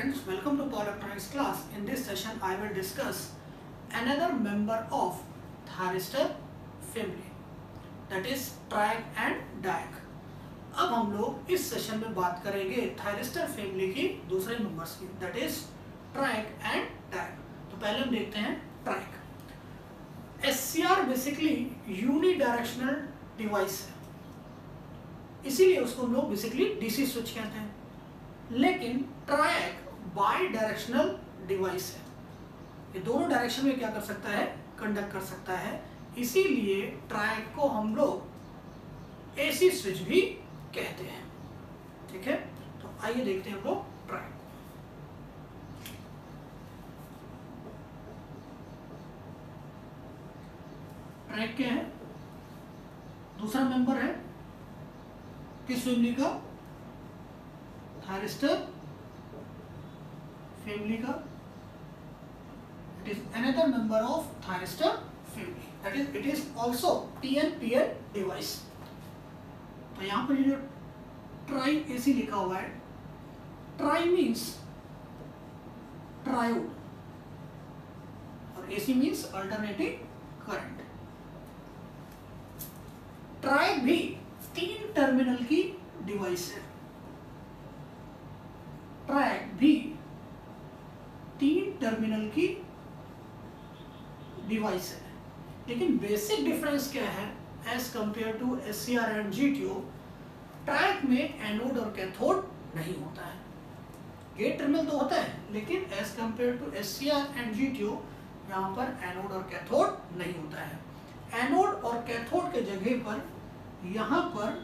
friends, welcome to Power Electronics class. In this session, I will discuss another member of thyristor family that is triac and diac अब हम लोग इस session में बात करेंगे thyristor family की दूसरे मेंबर्स की that is triac and diac तो पहले हम देखते हैं triac is basically uni device है. इसीलिए उसको हम लोग बेसिकली डीसी स्विच कहते हैं. लेकिन ट्रैक बाई डायरेक्शनल डिवाइस है। ये दोनों डायरेक्शन में क्या कर सकता है? कंडक्ट कर सकता है। इसीलिए ट्रैक को हम लोग एसी स्विच भी कहते हैं। ठीक है? तो आइए देखते हैं हम लोग ट्रैक ट्रैक क्या है? दूसरा मेंबर है। किस फैमिली का? थायरिस्टर फैमिली का। It is another member of thyristor family that is it is also TNPN device तो यहाँ पर जो ट्राई एसी लिखा हुआ है। ट्राई मींस ट्रायोड और AC means alternating current tri भी तीन टर्मिनल की डिवाइस है ट्रैक भी तीन टर्मिनल की डिवाइस है। लेकिन बेसिक डिफरेंस क्या है as compare to S C R and G tube triac में एनोड और कैथोड नहीं होता है। गेट टर्मिनल तो होता है, लेकिन as compare to S C R and G tube यहाँ पर एनोड और कैथोड नहीं होता है। एनोड और कैथोड के जगह पर यहाँ पर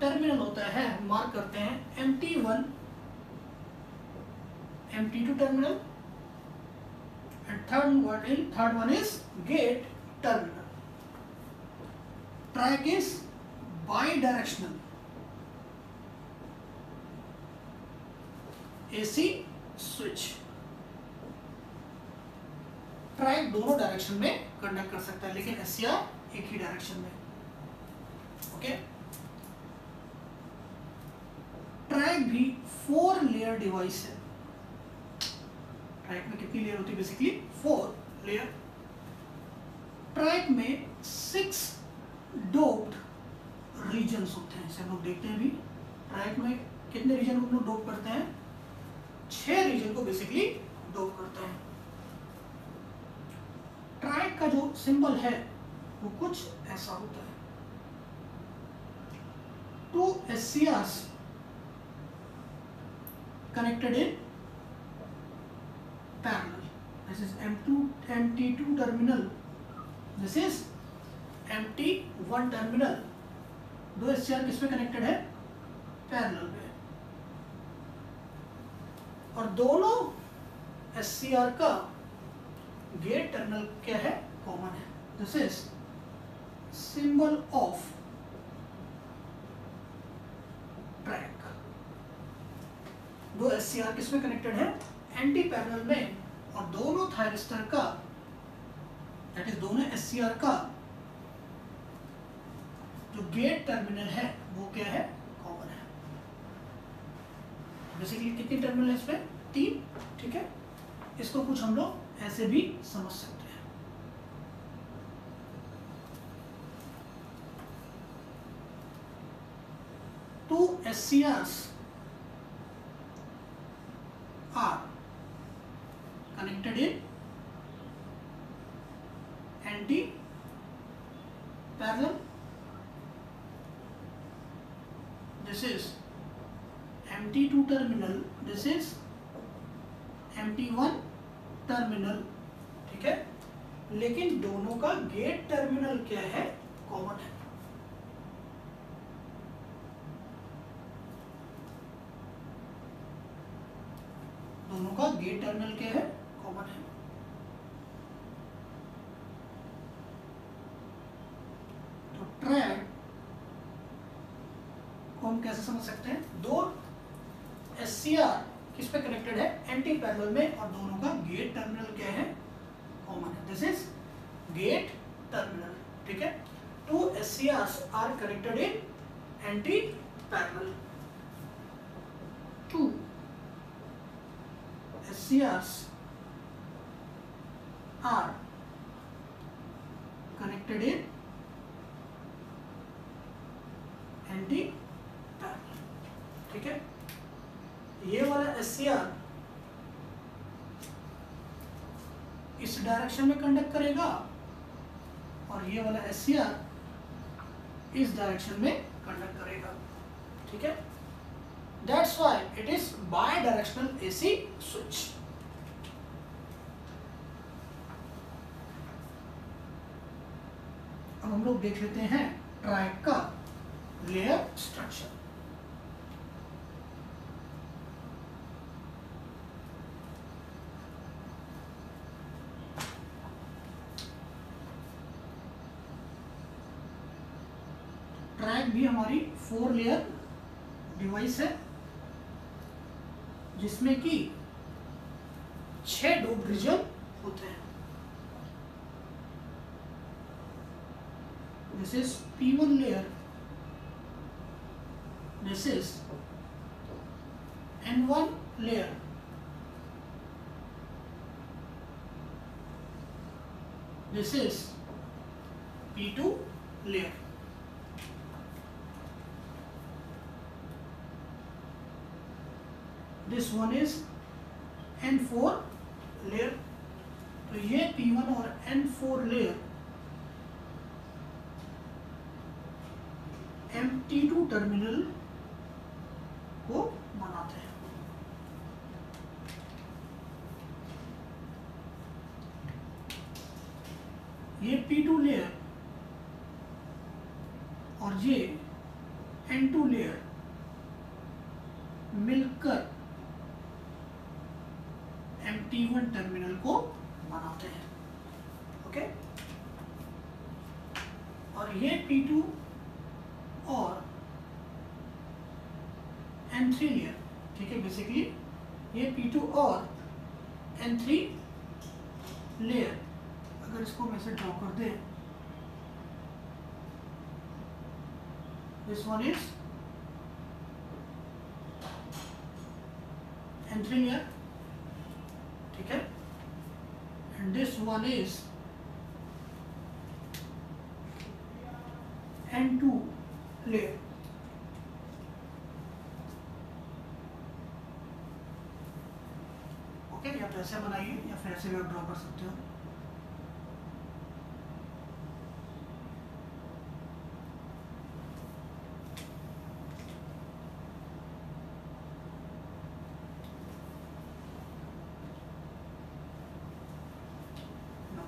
टर्मिनल होता है मार्क करते हैं M T one T two terminal and third one in third one is gate terminal track is bidirectional AC switch triac दोनों डायरेक्शन में कंडक्ट कर सकता है लेकिन एस एक ही डायरेक्शन में ओके ट्रैक भी फोर लेयर डिवाइस है ट्रैक में कितनी लेयर होती है बेसिकली फोर लेयर ट्रैक में सिक्स डोप्ड रीजन्स होते हैं हम लोग देखते हैं अभी। ट्रैक में कितने रीजन को हम लोग डोप करते हैं? छह रीजन को बेसिकली डोप करते हैं। ट्रैक का जो सिंबल है, वो कुछ ऐसा होता है। Two C connected in parallel. This is M2 MT2 terminal. This is MT1 terminal. दो एस सी किसमें कनेक्टेड है पैरेलल में और दोनों एस सी आर का गेट टर्मिनल क्या है कॉमन है this is symbol of triac दो एस सी किसमें कनेक्टेड है एंटी पैरेलल में, और दोनों थायरिस्टर का दैट इज़ दोनों एससीआर का, जो गेट टर्मिनल है, वो क्या है? कॉमन है। बेसिकली कितनी टर्मिनल है इसमें? तीन, ठीक है? इसको कुछ हम लोग ऐसे भी समझ सकते हैं। Two S C are connected in anti parallel this is mt2 terminal this is mt1 terminal ठीक है लेकिन दोनों का गेट टर्मिनल क्या है कॉमन है दोनों का गेट टर्मिनल क्या है कॉमन है? तो को हम कैसे समझ सकते हैं? दो एस किस पे कनेक्टेड है? एंटी पैरेलल में, और दोनों का गेट टर्मिनल क्या है? कॉमन है। दिस इज़ गेट टर्मिनल ठीक है? Two S R connected in anti parallel two SCRs are connected in anti ठीक है ये वाला एस इस डायरेक्शन में कंडक्ट करेगा और ये वाला एस इस डायरेक्शन में कंडक्ट करेगा ठीक है that's why it is bidirectional AC switch अब हम लोग देख लेते हैं ट्रैक का लेयर स्ट्रक्चर ट्रैक भी हमारी फोर लेयर डिवाइस है, जिसमें कि छह डोप रीजन होते हैं। This is P1 layer, this is N1 layer this is P2 layer this one is N4 layer तो ये P1 और N4 लेयर M2 टर्मिनल को बनाते हैं ये P2 लेयर और ये N2 लेयर मिलकर MT1 टर्मिनल को बनाते हैं ओके और ये P2 और N3 लेयर ठीक है बेसिकली ये P2 और N3 लेयर अगर इसको मैं से ड्रॉ कर दे this one is N3 layer ठीक है? And this one is N2 layer okay या तो ऐसे बनाइए या फिर ऐसे भी आप ड्रॉ कर सकते हो No.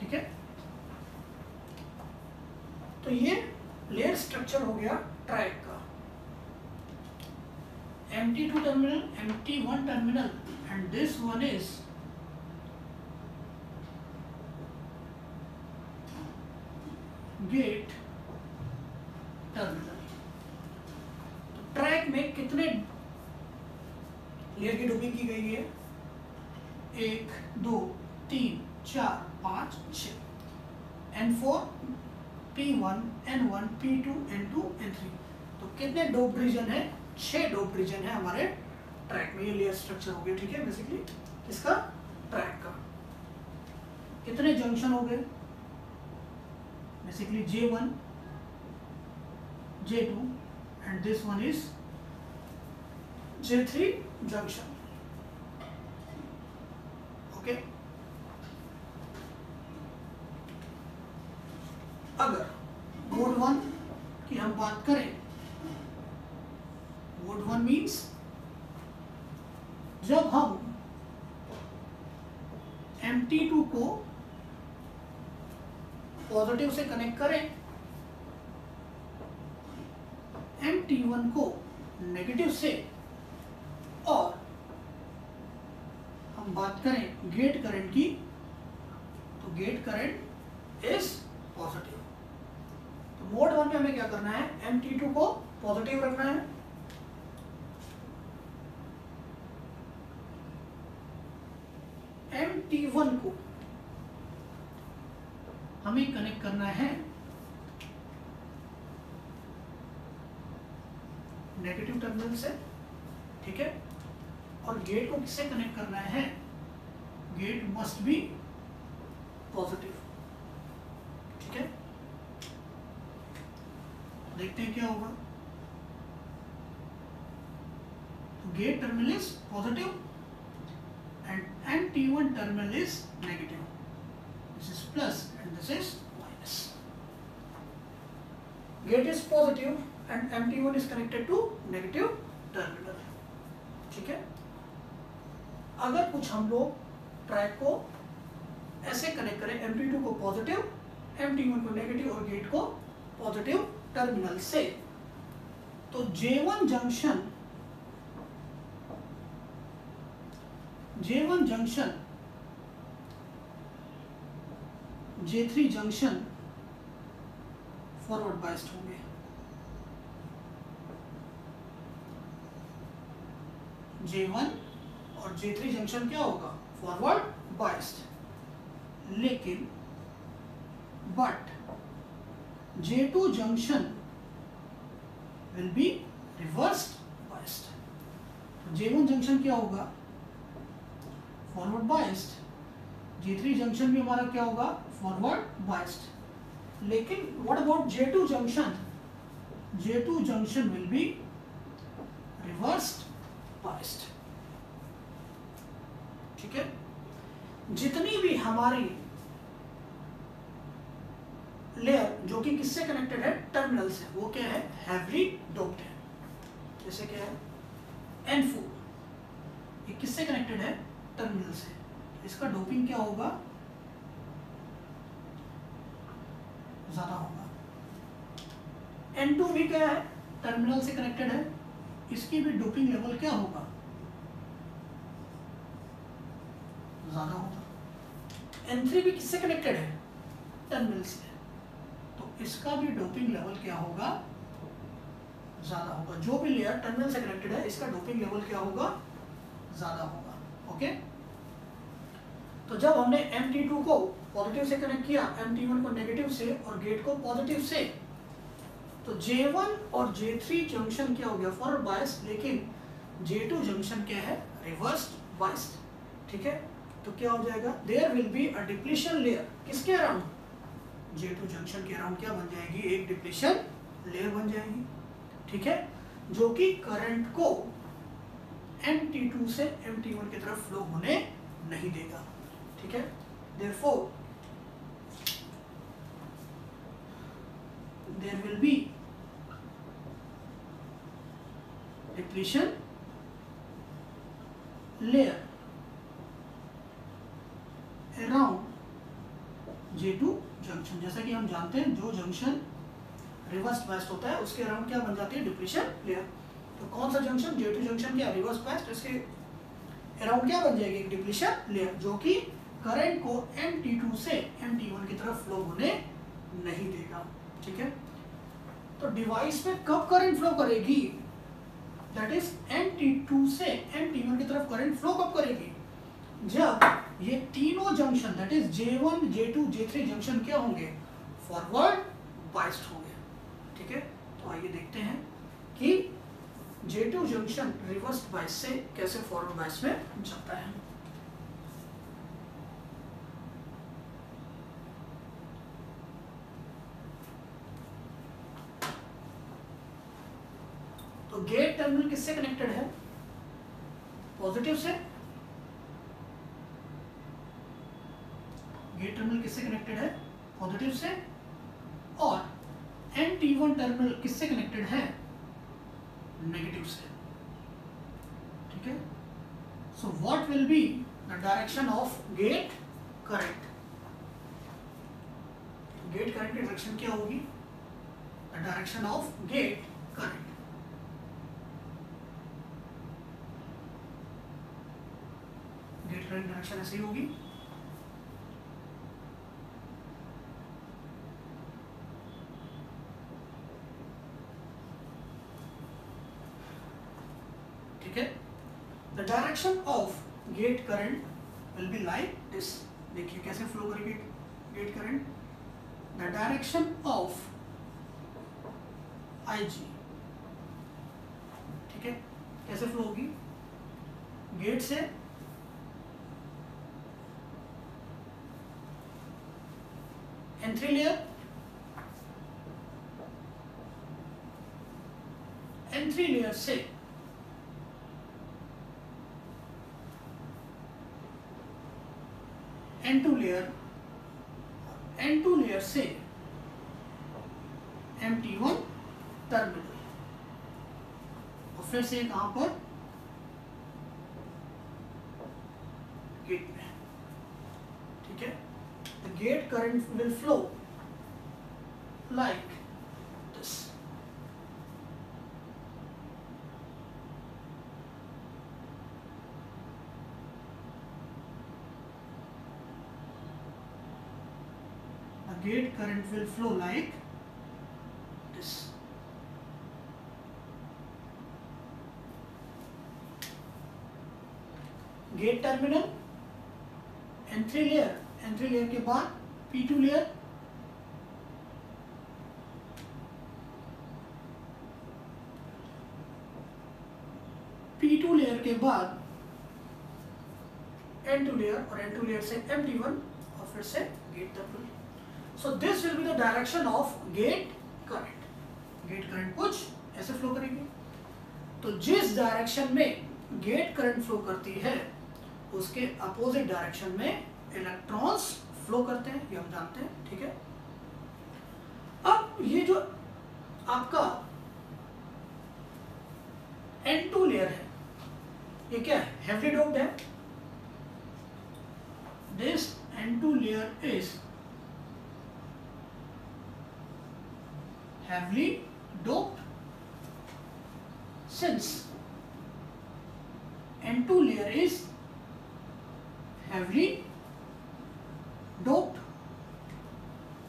ठीक है तो ये लेयर स्ट्रक्चर हो गया ट्रैक का। M T two terminal M T one terminal and this one is gate terminal तो ट्रैक में कितने लेयर की डोपिंग की गई है? एक, दो, तीन, चार, पाँच छ N four P one N one P two N two N three तो कितने डोप रीजन है? छह डोप रीजन है हमारे ट्रैक में। ये लेयर स्ट्रक्चर हो गया ठीक है? बेसिकली इसका ट्रैक का। कितने जंक्शन हो गए? Basically J one J two and this one is J three junction okay अगर मोड वन की हम बात करें मोड वन मीन्स जब हम MT2 को पॉजिटिव से कनेक्ट करें। एम टी वन को नेगेटिव से और हम बात करें गेट करंट की तो गेट करंट इज़ पॉजिटिव तो मोड वन में हमें क्या करना है MT2 को पॉजिटिव रखना है टर्मिनल से ठीक है? और गेट को किससे कनेक्ट करना है? गेट मस्ट बी पॉजिटिव ठीक है? देखते हैं क्या होगा। Gate terminal is positive and N T one terminal is negative this is plus and this is minus gate is M T one is connected to negative terminal ठीक है? अगर कुछ हम लोग ट्रैक को ऐसे कनेक्ट करें एम टी टू को पॉजिटिव एम टी वन को नेगेटिव और गेट को पॉजिटिव टर्मिनल से तो J1 junction J1 junction J3 junction forward biased होंगे। J1 और J3 जंक्शन क्या होगा? फॉरवर्ड बायस्ड लेकिन but J2 junction will be reverse biased J1 junction क्या होगा? फॉरवर्ड बायस्ड J3 जंक्शन भी हमारा क्या होगा? फॉरवर्ड बायस्ड लेकिन what about J2 junction J2 junction will be reversed biased ठीक है? जितनी भी हमारी लेयर जो कि किससे कनेक्टेड है? टर्मिनल से। वो क्या है? हैवली डोप्ड है। जैसे क्या है? एन फोर ये किससे कनेक्टेड है? टर्मिनल से। इसका डोपिंग क्या होगा? ज़्यादा होगा। एन टू भी क्या है? टर्मिनल से कनेक्टेड है। इसकी भी डोपिंग लेवल क्या होगा? ज़्यादा होगा। एन थ्री भी किससे कनेक्टेड है? टर्मिनल से। तो इसका भी डोपिंग लेवल क्या होगा? ज़्यादा होगा। जो भी लेयर टर्मिनल से कनेक्टेड है, इसका डोपिंग लेवल क्या होगा? ज़्यादा होगा। ओके तो जब हमने MT2 को पॉजिटिव से कनेक्ट किया MT1 को नेगेटिव से और गेट को पॉजिटिव से तो J1 और J3 जंक्शन क्या हो गया? फॉरवर्ड बायस लेकिन J2 जंक्शन क्या है? रिवर्स बायस ठीक है? तो क्या हो जाएगा? There will be a depletion layer किसके अराउंड J2 जंक्शन के अराउंड क्या बन जाएगी? एक डिप्लेशन लेयर बन जाएगी, ठीक है? जो कि करंट को MT2 से MT1 की तरफ़ फ्लो होने नहीं देगा, ठीक है? Therefore, there will be depletion layer around J2 junction जैसा कि हम जानते हैं, जो जंक्शन रिवर्स बेस्ट होता है, उसके अराउंड क्या बन जाती है? डिप्रेशन लेयर तो कौन सा जंक्शन जे टू जंक्शन क्या? रिवर्स बेस्ट इसके अराउंड क्या बन जाएगी? एक डिप्लेशन लेयर जो कि करंट को एम टी टू से एम टी वन की तरफ़ फ्लो होने नहीं देगा। ठीक है? तो डिवाइस में कब करंट फ्लो करेगी? That is M T two से एम टी वन की तरफ़ करंट फ्लो कब करेगी? जब ये तीनों junction that is J one J two J three junction क्या होंगे? फॉरवर्ड बाइस्ड होंगे। ठीक है? तो आइए देखते हैं कि जे टू जंक्शन रिवर्स बाइस से कैसे फॉरवर्ड बाइस में जाता है तो गेट टर्मिनल किससे कनेक्टेड है? पॉजिटिव से? गेट टर्मिनल किससे कनेक्टेड है? पॉजिटिव से? और एन टी वन टर्मिनल किससे कनेक्टेड है? नेगेटिव से। ठीक है? So what will be the direction of gate current gate current की डायरेक्शन क्या होगी? The direction of gate current gate current direction ऐसी होगी ठीक है? The direction of gate current will be like this देखिए कैसे फ्लो करेगी gate current the direction of IG ठीक है कैसे फ्लो होगी गेट से एंट्री लेयर एंट्री लेयर से N two layer N two layer से एम टी वन टर्मिनल और फिर से कहाँ पर? गेट में। ठीक है? The gate current will flow like this gate current will flow like this. Gate terminal entry layer entry layer के बाद P2 layer P two layer के बाद एन टू लेयर और एन टू लेयर से M T one और फिर से gate terminal so this will be the direction of gate current. Gate current कुछ ऐसे फ्लो करेगी. तो जिस डायरेक्शन में गेट करंट फ्लो करती है उसके अपोजिट डायरेक्शन में इलेक्ट्रॉन्स फ्लो करते हैं, ये हम जानते हैं, ठीक है? अब ये जो आपका N2 लेयर है ये क्या है हेवली डोप्ड है this N2 layer is heavily doped since N2 layer is heavily doped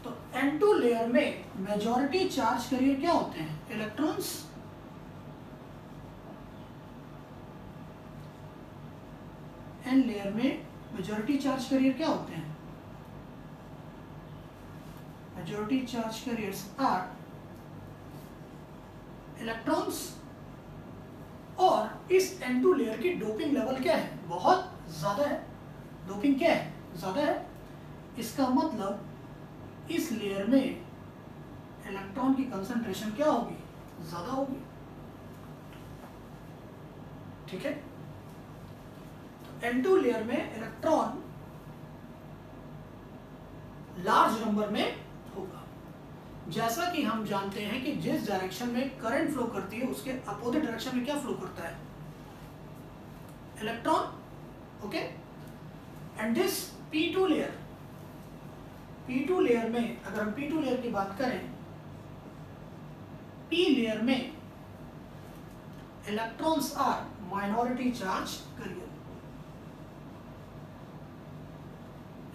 तो N2 लेयर में मेजॉरिटी चार्ज करियर क्या होते हैं इलेक्ट्रॉन्स एन लेयर में मेजॉरिटी चार्ज करियर क्या होते हैं? Majority charge carriers are electrons और इस N2 लेयर की डोपिंग लेवल क्या है? बहुत ज़्यादा है। डोपिंग क्या है? ज़्यादा है। इसका मतलब इस लेयर में इलेक्ट्रॉन की कंसंट्रेशन क्या होगी? ज़्यादा होगी। ठीक है? तो N2 लेयर में इलेक्ट्रॉन लार्ज नंबर में होगा। जैसा कि हम जानते हैं कि जिस डायरेक्शन में करंट फ्लो करती है, उसके अपोजिट डायरेक्शन में क्या फ्लो करता है? Electron okay and this P2 layer P2 layer में अगर हम P2 लेयर की बात करें, P लेयर में electrons are minority charge carrier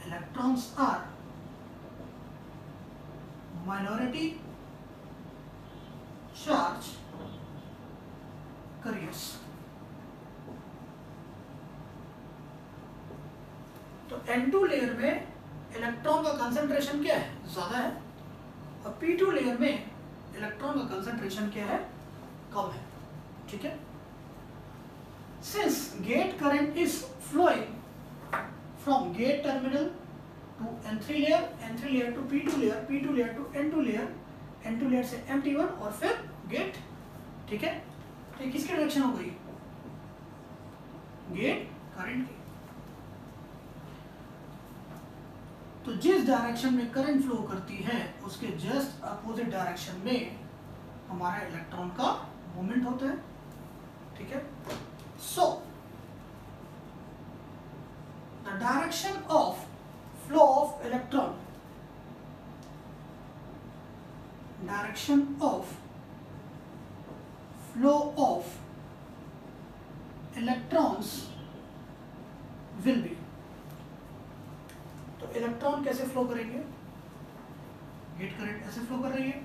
electrons are minority charge carriers तो N2 लेयर में इलेक्ट्रॉन का कंसंट्रेशन क्या है? ज़्यादा है। और P2 लेयर में इलेक्ट्रॉन का कंसंट्रेशन क्या है? कम है। ठीक है? Since gate current is flowing from gate terminal to N3 layer, N3 layer to P2 layer, P2 layer to N2 layer, N2 layer से MT1 और फिर गेट ठीक है? तो किसकी डायरेक्शन हो गई? गेट करंट की। तो जिस डायरेक्शन में करंट फ्लो करती है उसके जस्ट अपोजिट डायरेक्शन में हमारा इलेक्ट्रॉन का मूवमेंट होता है ठीक है? So the direction of flow of electron. Direction of flow of electrons will be. तो इलेक्ट्रॉन कैसे फ्लो करेंगे? गेट करंट ऐसे फ्लो कर रही है।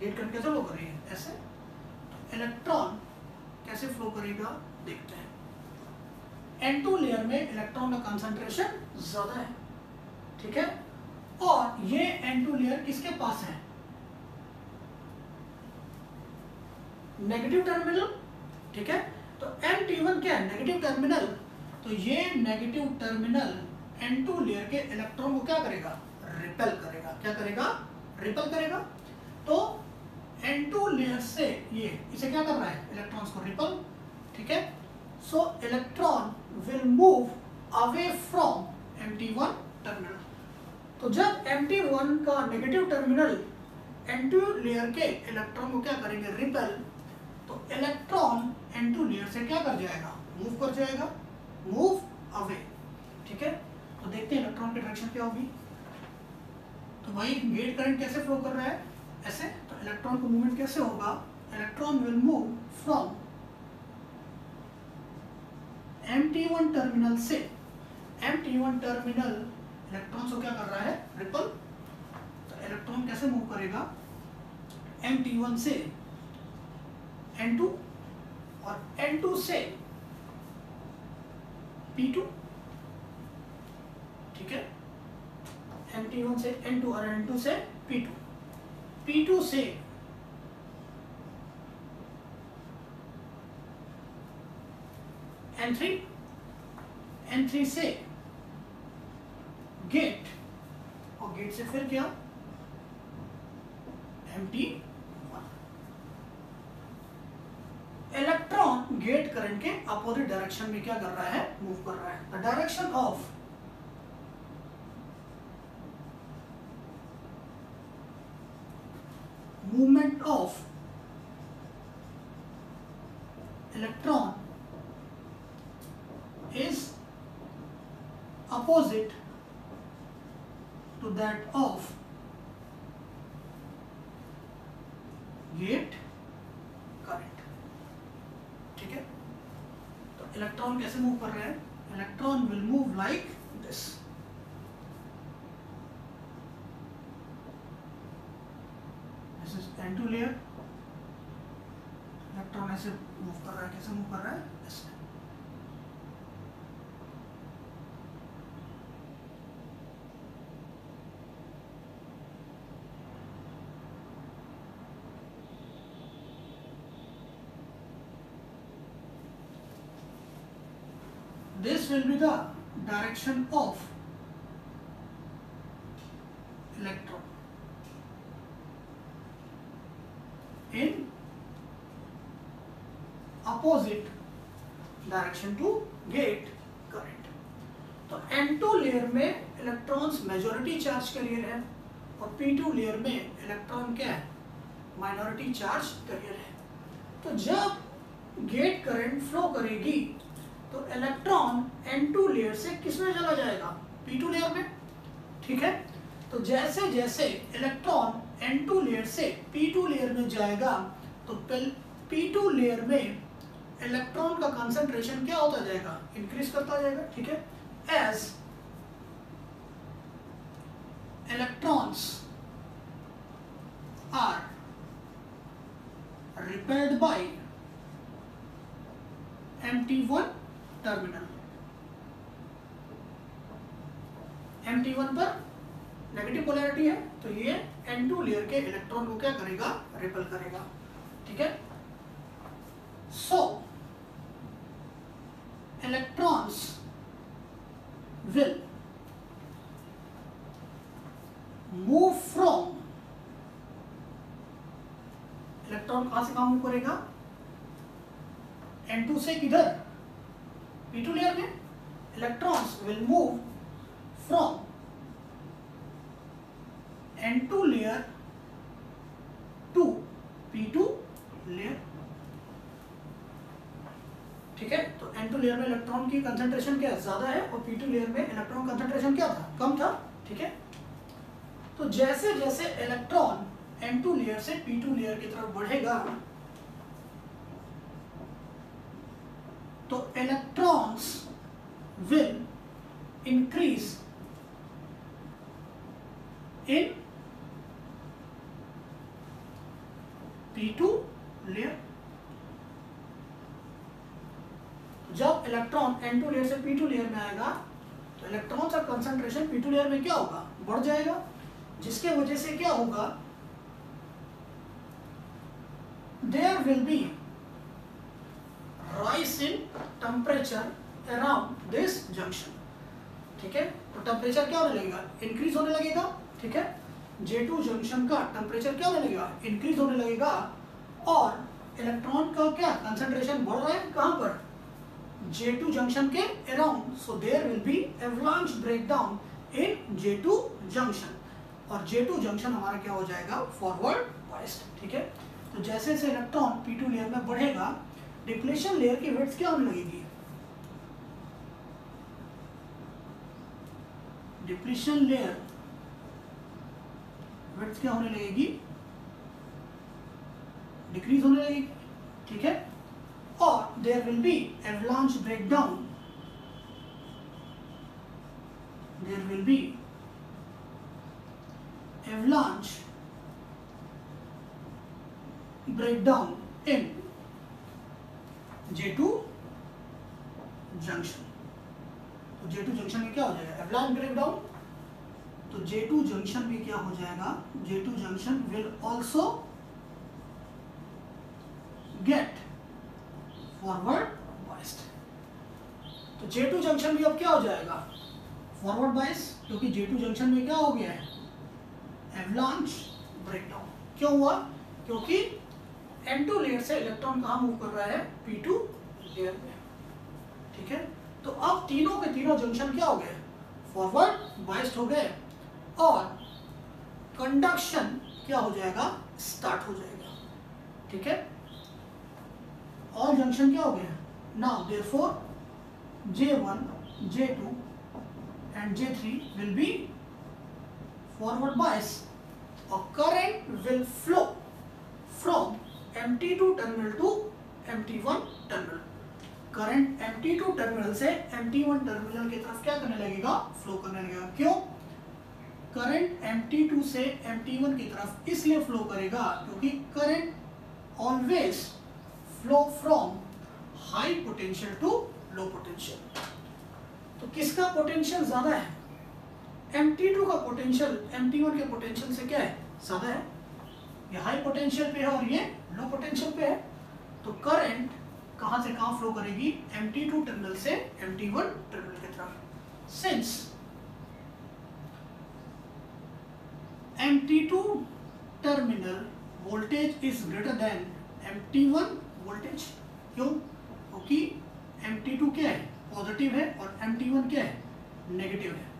गेट करंट कैसे फ्लो कर रही है? ऐसे। तो इलेक्ट्रॉन कैसे फ्लो करेगा? देखते हैं। N2 लेयर में इलेक्ट्रॉन का कंसंट्रेशन ज़्यादा है। ठीक है? और ये N2 लेयर किसके पास है? नेगेटिव टर्मिनल ठीक है? तो एम टी वन क्या है? नेगेटिव टर्मिनल तो ये negative terminal N two layer के इलेक्ट्रॉन को क्या करेगा? रिपेल करेगा. क्या करेगा? रिपेल करेगा. तो एन टू लेयर से ये, इसे क्या कर रहा है? इलेक्ट्रॉन्स को रिपल ठीक है? So electron will move away from M T one terminal तो जब एम टी वन का negative terminal N two layer के इलेक्ट्रॉन को क्या करेंगे? रिपेल तो इलेक्ट्रॉन एन टू लेयर से क्या कर जाएगा? मूव कर जाएगा. मूव अवे ठीक है? तो देखते हैं इलेक्ट्रॉन की डायरेक्शन क्या होगी। तो भाई गेट करंट कैसे फ्लो कर रहा है? ऐसे? तो इलेक्ट्रॉन का मूवमेंट कैसे होगा? Electron will move from M T one terminal से M T one terminal electron को क्या कर रहा है? रिपल तो इलेक्ट्रॉन कैसे मूव करेगा? एम टी वन से एन टू और एन टू से पी टू ठीक है? एम टी वन से एन टू और एन टू से p2 p2 से n3 n3 से गेट और गेट से फिर क्या? एम्प्टी इलेक्ट्रॉन गेट करंट के अपोजिट डायरेक्शन में क्या कर रहा है? मूव कर रहा है. The direction of movement of electron is opposite to that of. Gate current. ठीक है? तो इलेक्ट्रॉन कैसे मूव कर रहे हैं? Electron will move like this is n2 layer electron ऐसे मूव कर रहा है कैसे मूव कर रहा है ऐसे will be the direction of electron in opposite direction to gate current तो N2 लेयर में इलेक्ट्रॉन्स मेजोरिटी चार्ज करियर है और P2 लेयर में इलेक्ट्रॉन क्या है माइनॉरिटी चार्ज करियर है तो जब गेट करंट फ्लो करेगी तो इलेक्ट्रॉन N2 लेयर से किसमें चला जाएगा P2 लेयर में ठीक है तो जैसे जैसे इलेक्ट्रॉन N2 लेयर से P2 लेयर में जाएगा तो P2 लेयर में इलेक्ट्रॉन का कंसंट्रेशन क्या होता जाएगा? इंक्रीज करता जाएगा, ठीक है? As electrons are repelled by MT1 terminal MT1 पर नेगेटिव पोलैरिटी है तो ये N2 लेयर के इलेक्ट्रॉन को क्या करेगा? रिपल करेगा। ठीक है so electrons will move from electron कहाँ से कहाँ मूव करेगा N2 से किधर P2 लेयर में electrons will move from N2 layer to P2 layer ठीक है तो N2 लेयर में इलेक्ट्रॉन की कंसंट्रेशन क्या ज़्यादा है और पीटू लेयर में इलेक्ट्रॉन कंसंट्रेशन क्या था? कम था, ठीक है? तो जैसे जैसे इलेक्ट्रॉन एन लेयर से पी लेयर की तरफ़ बढ़ेगा तो electrons will increase in P2 layer जब इलेक्ट्रॉन N2 लेयर से P2 लेयर में आएगा तो इलेक्ट्रॉन का कंसंट्रेशन P2 लेयर में क्या होगा बढ़ जाएगा जिसके वजह से क्या होगा। There will be rise in temperature around this junction ठीक है? तो टेम्परेचर क्या होने लगेगा? इंक्रीज होने लगेगा, ठीक है? J2 जंक्शन का टेम्परेचर क्या होने लगेगा? इंक्रीज होने लगेगा। और इलेक्ट्रॉन का क्या? कंसेंट्रेशन बढ़ रहा है कहाँ पर? J2 जंक्शन के around so there will be avalanche breakdown in J2 junction और J2 जंक्शन हमारा क्या हो जाएगा? फॉरवर्ड बाइस्ड ठीक है? तो जैसे जैसे इलेक्ट्रॉन P2 लेयर में बढ़ेगा डिप्लेशन लेयर की वेट्स क्या होने लगेगी? डिप्लीशन लेयर वेट्स क्या होने लगेगी? डिक्रीज होने लगेगी, ठीक है? और there will be avalanche breakdown there will be avalanche breakdown in J2 junction तो J2 जंक्शन में क्या हो जाएगा? Avalanche breakdown तो J2 जंक्शन में क्या हो जाएगा? J2 junction will also get forward biased तो J2 जंक्शन भी अब क्या हो जाएगा? फॉरवर्ड बाइस क्योंकि J2 जंक्शन में क्या हो गया है? Avalanche breakdown. क्यों हुआ? क्योंकि N2 लेयर से इलेक्ट्रॉन कहाँ मूव कर रहा है? P2 लेयर में। ठीक है? तो अब तीनों के तीनों जंक्शन क्या हो गए? फॉरवर्ड बाइस्ड हो गए। और कंडक्शन क्या हो जाएगा? स्टार्ट हो जाएगा। ठीक है? ऑल जंक्शन क्या हो गए? Now therefore J1 J2 and J3 will be forward bias a current will flow from MT2 terminal to MT1 terminal. Current MT2 terminal से MT1 टर्मिनल की तरफ़ क्या करने लगेगा? फ्लो करने लगेगा। क्यों? करंट MT2 से MT1 की तरफ़ इसलिए फ्लो करेगा क्योंकि current always flow from high potential to low potential तो किसका पोटेंशियल ज़्यादा है? MT2 का पोटेंशियल MT1 के पोटेंशियल से क्या है? ज़्यादा है। ये हाई पोटेंशियल पे है और ये लो पोटेंशियल पे है। तो करंट कहाँ से, कहाँ फ्लो करेगी? MT2 टर्मिनल से MT1 टर्मिनल की तरफ़। Since MT2 terminal voltage is greater than MT1 voltage क्यों? क्योंकि MT2 क्या है? पॉजिटिव है और MT1 क्या है? नेगेटिव है।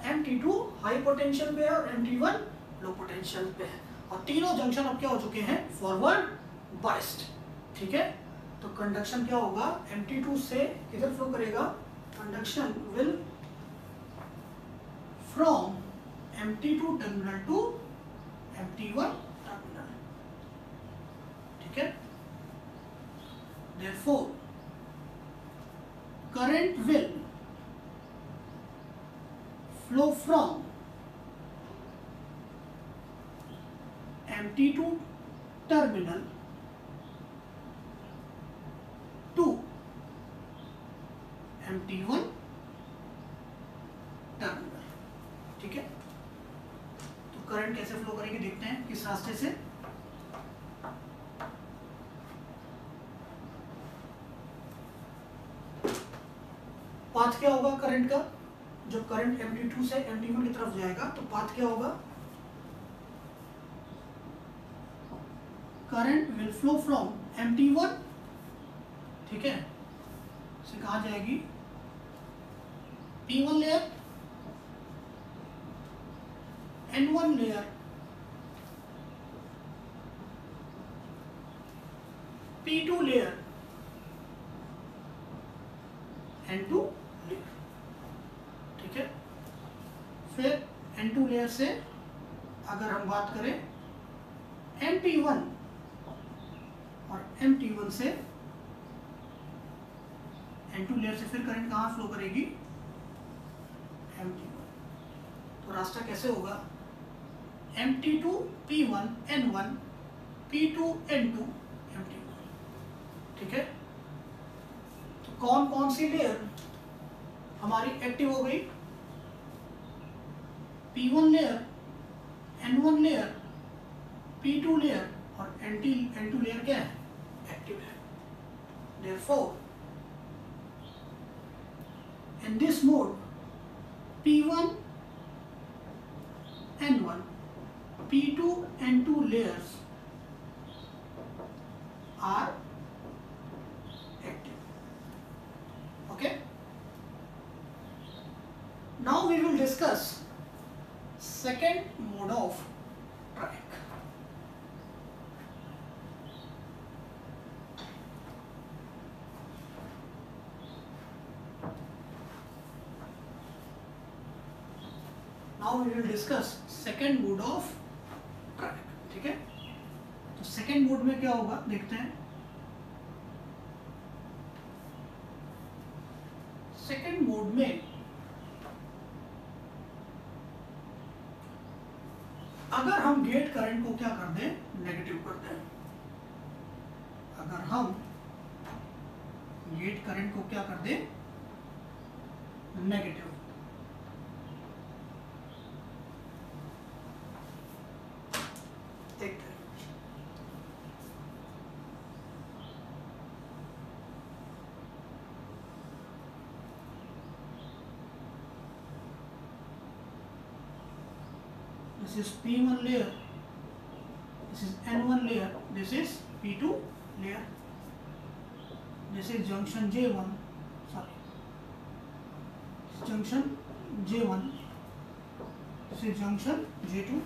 तो MT2 हाई पोटेंशियल पे है और M T one low potential पे है। और तीनों जंक्शन अब क्या हो चुके हैं? फॉरवर्ड बाइस्ड ठीक है? तो कंडक्शन क्या होगा? MT2 से किधर फ्लो करेगा? Conduction will from M T two terminal to MT1 terminal ठीक है? Therefore, current will flow from MT2 terminal to MT1 terminal ठीक है? तो करंट कैसे फ्लो करेंगे? देखते हैं किस रास्ते से। पाथ क्या होगा करंट का? जब करंट एम टी टू से एम टी वन की तरफ़ जाएगा तो पाथ क्या होगा? Current will flow from M T one ठीक है? से कहा जाएगी? P1 layer N1 layer P2 layer N2 layer ठीक है फिर N2 लेयर से अगर हम बात करें एम टी वन और MT1 से N2 लेयर से फिर करंट कहाँ फ्लो करेगी? एम टी वन तो रास्ता कैसे होगा? MT2 P1 N1 P2 N2 MT1 ठीक है? तो कौन कौन सी लेयर हमारी एक्टिव हो गई? P1 layer N1 layer P2 layer और NT N2 लेयर क्या है एक्टिव है Therefore, in this mode, P1 N1, P2 N2 layers are active. Okay. Now we will discuss second mode of track. Now we will discuss second mode of track. ठीक है तो second mode में क्या होगा देखते हैं। Second mode में अगर हम गेट करंट को क्या कर दें नेगेटिव कर दें अगर हम गेट करंट को क्या कर दें नेगेटिव देखते हैं this is P1 layer, this is N1 layer, this is P2 layer, this is junction J1, sorry, this is junction J1, this is junction J2,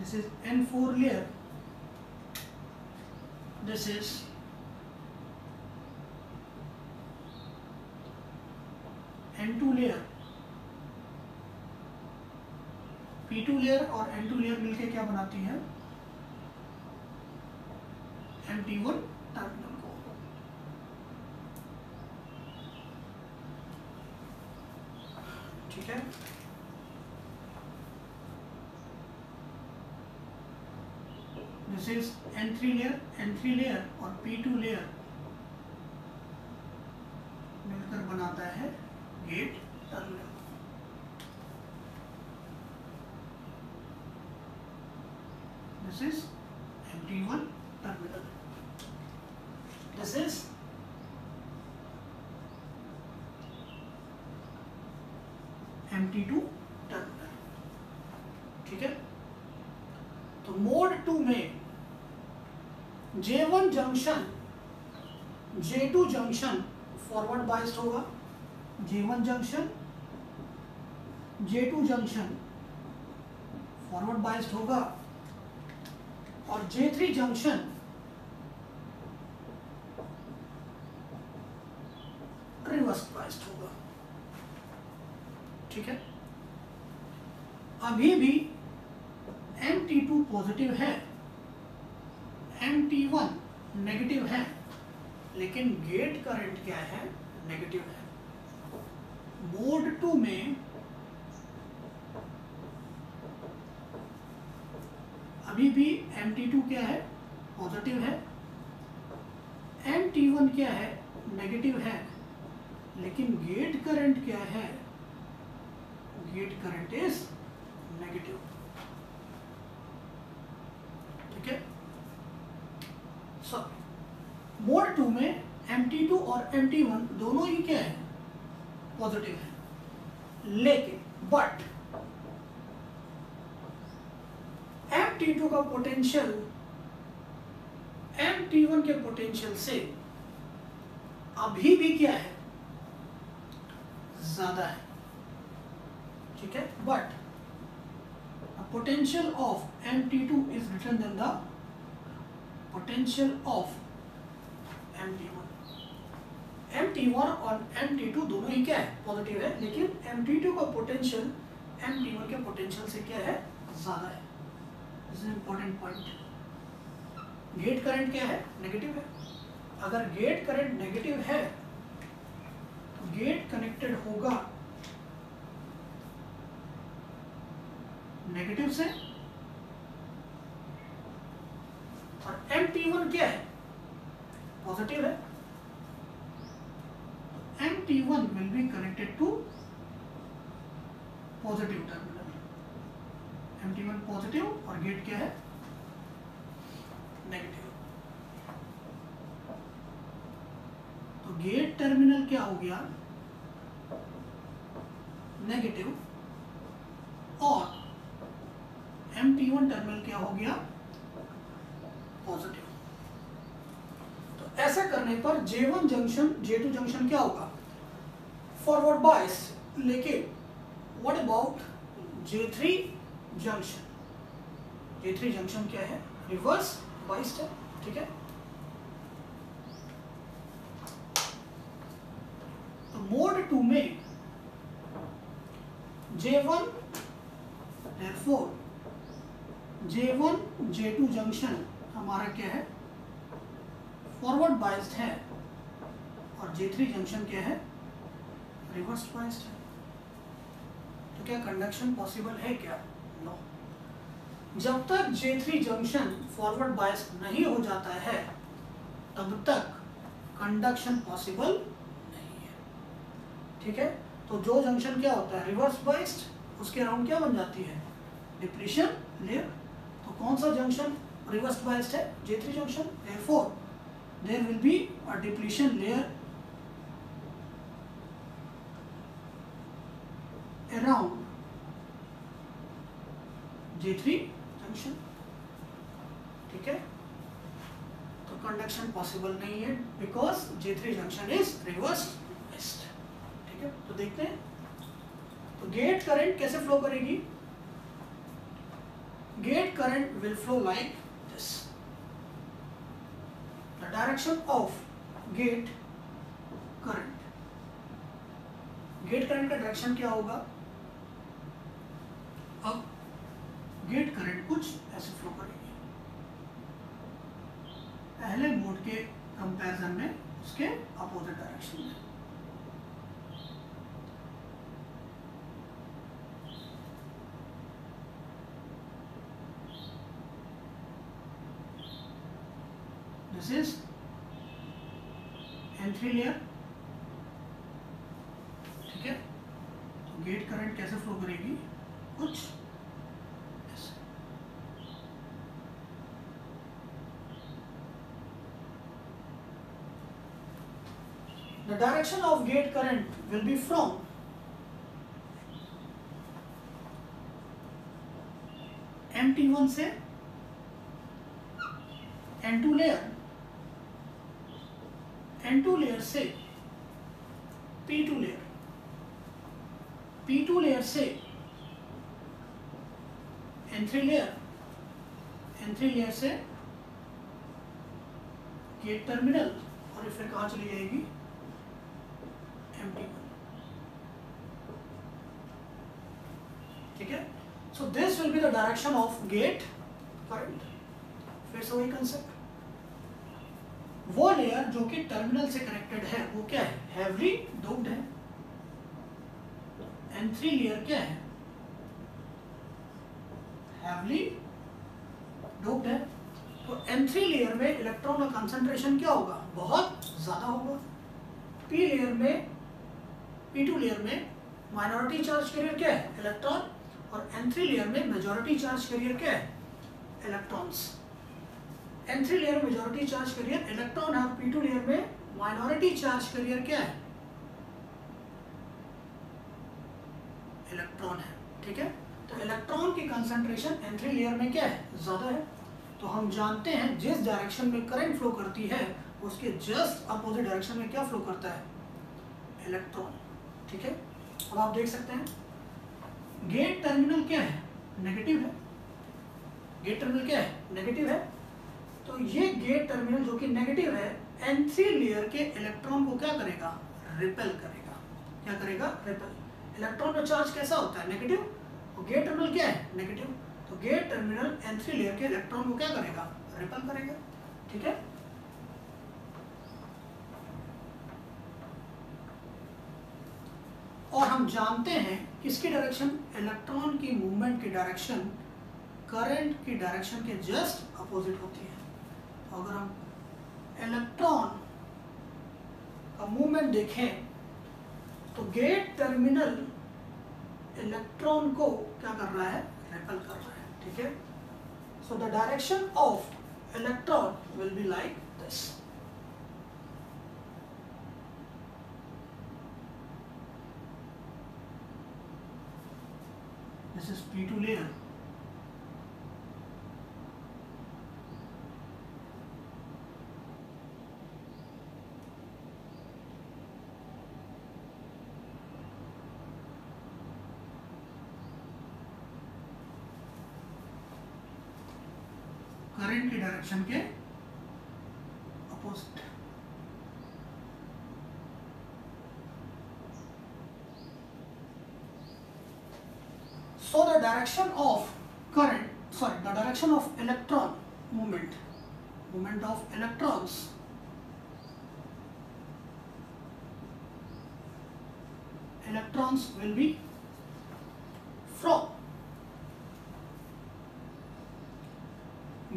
this is N4 layer, this is N2 layer P2 layer और N two layer मिलके क्या बनाती है? MT1 terminal को ठीक है? This is N3 layer N3 layer और P two layer मिलकर बनाता है gate terminal this is MT1 terminal this is MT2 terminal ठीक है? तो मोड टू में J1 junction J2 junction forward biased होगा। J1 junction J2 junction forward biased होगा। J3 जंक्शन रिवर्स बाइस्ड होगा ठीक है अभी भी MT2 पॉजिटिव है MT1 नेगेटिव है लेकिन गेट करंट क्या है नेगेटिव है मोड टू में अभी भी MT2 क्या है पॉजिटिव है MT1 क्या है नेगेटिव है लेकिन गेट करंट क्या है गेट करंट इज़ नेगेटिव ठीक है सो मोड टू में एम टू और एम वन दोनों ही क्या है? पॉजिटिव है। लेकिन बट एम टी टू का पोटेंशियल एम टी वन के पोटेंशियल से अभी भी क्या है? ज़्यादा है। ठीक है? But potential of MT2 is greater than the potential of MT1 MT1 और एम टी टू दोनों ही क्या है? पॉजिटिव है, लेकिन एम टी टू का पोटेंशियल एम टी वन के पोटेंशियल से क्या है? ज़्यादा है। This is important point gate current क्या है? नेगेटिव है। अगर गेट करंट नेगेटिव है तो गेट कनेक्टेड होगा नेगेटिव से। और एम टी वन क्या है? पॉजिटिव है? MT1 will be connected to positive terminal. MT1 positive और गेट क्या है? नेगेटिव तो गेट टर्मिनल क्या हो गया? नेगेटिव और एम टी वन टर्मिनल क्या हो गया? पॉजिटिव ऐसा करने पर J1 जंक्शन J2 जंक्शन क्या होगा? फॉरवर्ड बायस लेकिन what about J3 junction J3 junction क्या है? रिवर्स बाइस्ड है, ठीक है? तो मोड टू में J1 therefore J1 J2 junction हमारा क्या है? फॉरवर्ड बाइस्ड है। और J3 जंक्शन क्या है? रिवर्स बाइस्ड है। तो क्या कंडक्शन पॉसिबल है क्या? नो जब तक J3 जंक्शन फॉरवर्ड बाइस्ड नहीं हो जाता है, तब तक कंडक्शन पॉसिबल नहीं है। ठीक है? तो जो जंक्शन क्या होता है? रिवर्स बाइस्ड उसके अराउंड क्या बन जाती है? डिप्रेशन लेयर तो कौन सा जंक्शन? रिवर्स बाइस्ड है। J3 junction therefore there will be a depletion layer around J3 junction. ठीक है? तो कंडक्शन पॉसिबल नहीं है because J3 junction is reverse biased ठीक है? तो देखते हैं। तो गेट करंट कैसे फ्लो करेगी? Gate current will flow like this. Direction of gate current. Gate current का डायरेक्शन क्या होगा? अब गेट करंट कुछ ऐसे फ्लो करेगी। पहले मोड के कंपैरिजन में उसके अपोजिट डायरेक्शन में this is N3 लेयर ठीक है तो गेट करंट कैसे फ्लो करेगी कुछ The direction of gate current will be from MT1 से N2 लेयर N2 लेयर से P2 लेयर P2 लेयर से N3 लेयर N3 लेयर से गेट टर्मिनल और फिर कहाँ चली जाएगी? MT1 ठीक है? So this will be the direction of gate current फिर से वही कंसेप्ट वो लेयर जो कि टर्मिनल से कनेक्टेड है, वो क्या है? हैवली डोप्ड है। एन थ्री लेयर क्या है? हैवली डोप्ड है। तो एन थ्री लेयर में इलेक्ट्रॉन का कंसंट्रेशन क्या होगा? बहुत ज़्यादा होगा। पी लेयर में पी टू लेयर में माइनॉरिटी चार्ज कैरियर क्या है? इलेक्ट्रॉन और एन थ्री लेयर में मेजोरिटी चार्ज कैरियर क्या है? Electrons N three layer majority charge carrier electron है पी टू लेयर में माइनॉरिटी चार्ज करियर क्या है? इलेक्ट्रॉन है, ठीक है? तो इलेक्ट्रॉन की कंसंट्रेशन एन थ्री लेयर में क्या है? ज़्यादा है। तो हम जानते हैं जिस डायरेक्शन में करंट फ्लो करती है, उसके जस्ट अपोजिट डायरेक्शन में क्या फ्लो करता है? इलेक्ट्रॉन ठीक है? अब आप देख सकते हैं गेट टर्मिनल क्या है? नेगेटिव है। गेट टर्मिनल क्या है? नेगेटिव है। तो ये गेट टर्मिनल जो कि नेगेटिव है एन थ्री लेयर के इलेक्ट्रॉन को क्या करेगा? रिपेल करेगा। क्या करेगा? रिपेल इलेक्ट्रॉन का चार्ज कैसा होता है? नेगेटिव तो गेट टर्मिनल क्या है? नेगेटिव तो गेट टर्मिनल एन लेयर के इलेक्ट्रॉन को क्या करेगा? रिपेल करेगा। ठीक है? और हम जानते हैं किसकी डायरेक्शन इलेक्ट्रॉन की मूवमेंट की डायरेक्शन करंट की डायरेक्शन के जस्ट अपोजिट होती है। अगर हम इलेक्ट्रॉन का मूवमेंट देखें तो गेट टर्मिनल इलेक्ट्रॉन को क्या कर रहा है? रेपल कर रहा है, ठीक है? So the direction of electron will be like this This is P2 layer. Current की डायरेक्शन के opposite so the direction of current sorry the direction of electron movement movement of electrons electrons will be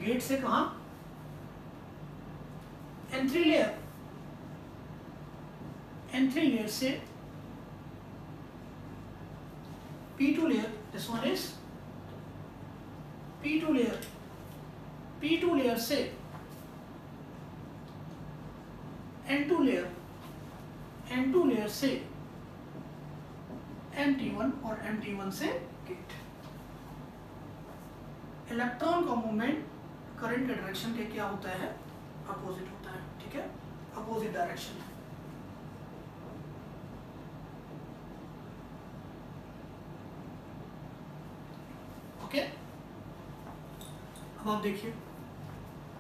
gate से कहा entry layer entry layer से P2 layer this one is P2 layer P2 layer से N2 layer N2 layer से MT1 और MT1 से gate electron का movement current के direction के क्या होता है? अपोजिट होता है, ठीक है? अपोजिट डायरेक्शन ओके अब आप देखिए।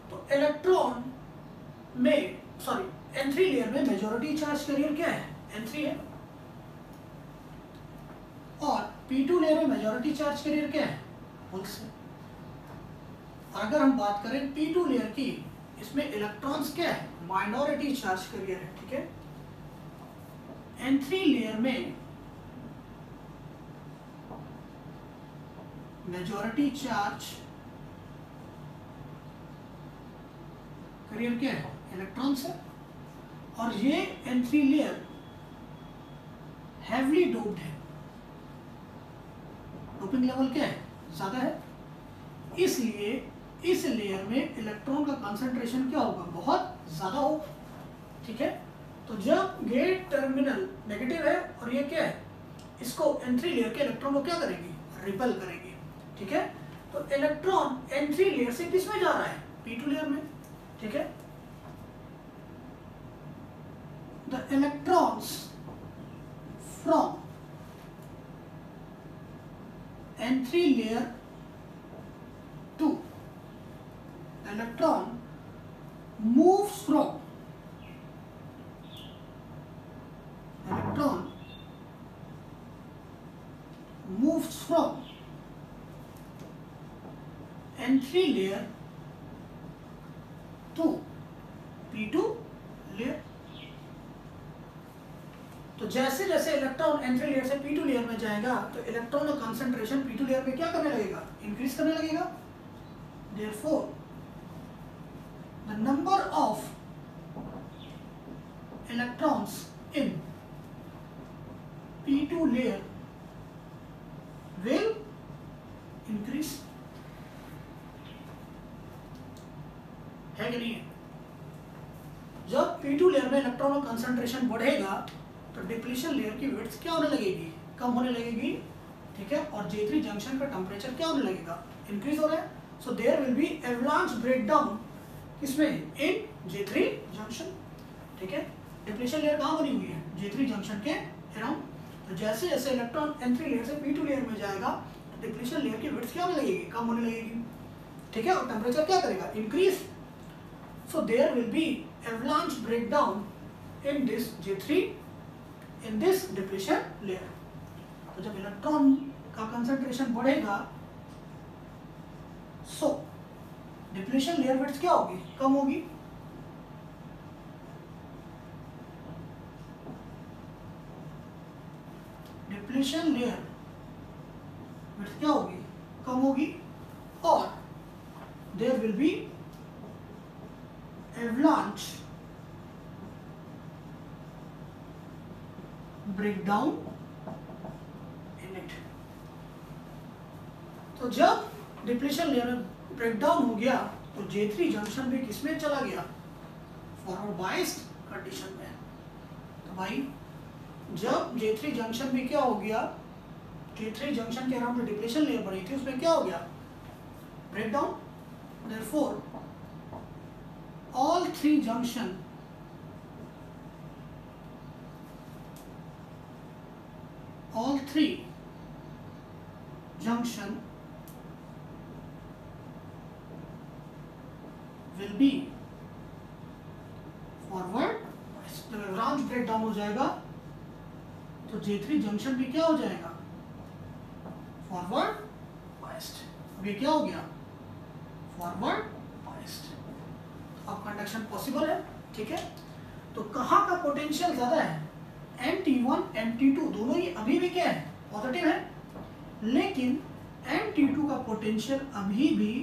तो इलेक्ट्रॉन में सॉरी एन थ्री लेयर में मेजोरिटी चार्ज करियर क्या है? एन थ्री है। और पी टू लेयर में मेजोरिटी चार्ज करियर क्या है? होल्स है। अगर हम बात करें पी टू लेयर की, इसमें इलेक्ट्रॉन्स क्या है? माइनॉरिटी चार्ज करियर है, ठीक है? एन थ्री लेयर में मेजॉरिटी चार्ज करियर क्या है? इलेक्ट्रॉन्स है। और ये N three layer heavily doped है। डोपिंग लेवल क्या है? ज़्यादा है। इसलिए इस लेयर में इलेक्ट्रॉन का कंसंट्रेशन क्या होगा? बहुत ज़्यादा होगा ठीक है? तो जब गेट टर्मिनल नेगेटिव है और ये क्या है? इसको एंट्री लेयर के इलेक्ट्रॉन को क्या करेगी? रिपल करेगी। ठीक है? तो इलेक्ट्रॉन एंट्री लेयर से किसमें जा रहा है? पी टू लेयर में। ठीक है? The electrons from N3 layer to the electron moves from electron moves from N3 layer to P2 layer. तो जैसे जैसे इलेक्ट्रॉन एंट्री लेयर से पी टू लेयर में जाएगा तो इलेक्ट्रॉन का कंसेंट्रेशन पी टू लेयर में क्या करने लगेगा? इंक्रीज करने लगेगा। Therefore the number of electrons in P two layer will increase है कि नहीं है जब पी टू लेयर में इलेक्ट्रॉन बढ़ेगा तो डिप्लीशन लेयर की विड्थ क्या होने लगेगी? कम होने लगेगी, ठीक है? और जे जंक्शन का टेम्परेचर क्या होने लगेगा? इंक्रीज हो रहा है। So there will be avalanche breakdown किसमें इन जे जंक्शन ठीक है? डिप्लीशन लेयर कहाँ बनी हुई है? जे जंक्शन के अराउंड तो जैसे जैसे इलेक्ट्रॉन एन लेयर से पी लेयर में जाएगा तो डिप्लीशन लेयर की विड्थ क्या होने लगेगी? कम होने लगेगी, ठीक है? और टेम्परेचर क्या करेगा? Increase so there will be avalanche breakdown this J three in this depletion layer तो जब इलेक्ट्रॉन का कंसंट्रेशन बढ़ेगा सो डिप्लीशन लेयर विड्थ क्या होगी? कम होगी। डिप्लीशन लेयर विड्थ क्या होगी? कम होगी और there will be avalanche breakdown in it. तो जब डिप्लीशन लेयर में ब्रेकडाउन हो गया तो जे थ्री जंक्शन भी किसमें चला गया? फॉरवर्ड बाइस्ड कंडीशन में। तो भाई, जब जे थ्री जंक्शन भी क्या हो गया? जे थ्री जंक्शन के अराउंड जो डिप्रेशन लेयर बनी थी, उसमें क्या हो गया? Breakdown therefore all three junction all three junction will be forward branch breakdown हो जाएगा तो जे थ्री जंक्शन भी क्या हो जाएगा फॉरवर्ड बाइस्ड अब ये क्या हो गया फॉरवर्ड बाइस्ड अब कंडक्शन पॉसिबल है ठीक है तो कहाँ का पोटेंशियल ज़्यादा है M T one M T two, दोनों ही अभी भी क्या है? पॉजिटिव है। लेकिन एम टी टू का पोटेंशियल अभी भी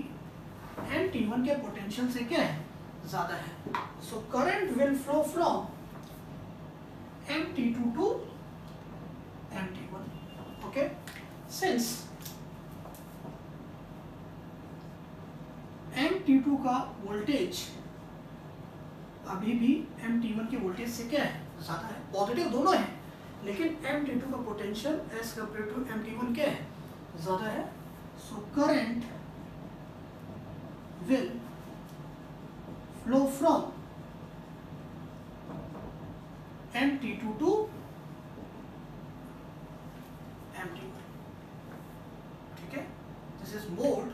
एम टी वन के पोटेंशियल से क्या है? ज़्यादा है। So current will flow from M T two to M T one. Okay since M T two का वोल्टेज अभी भी एम टी वन के वोल्टेज से क्या है? ज़्यादा है। पॉजिटिव दोनों है, लेकिन एम टी टू का potential as compare to M T one क्या है? ज़्यादा है। So current will flow from M T two to M T one ठीक है? This is mode